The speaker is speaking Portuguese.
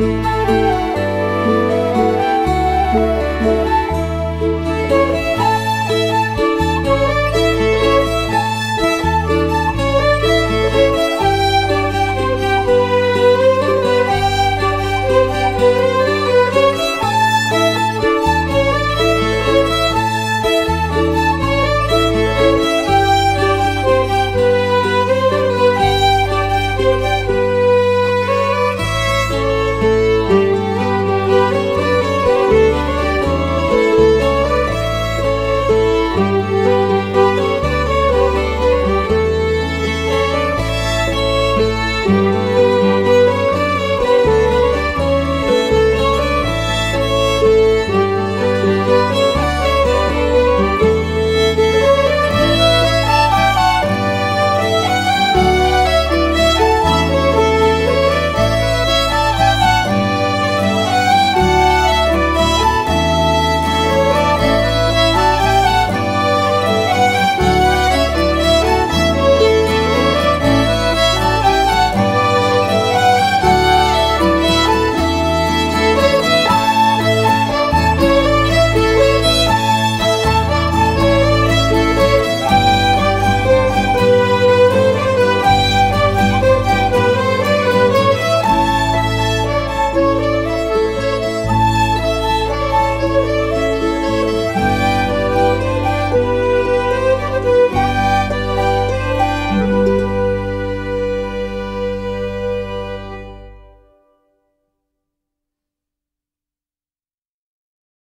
Música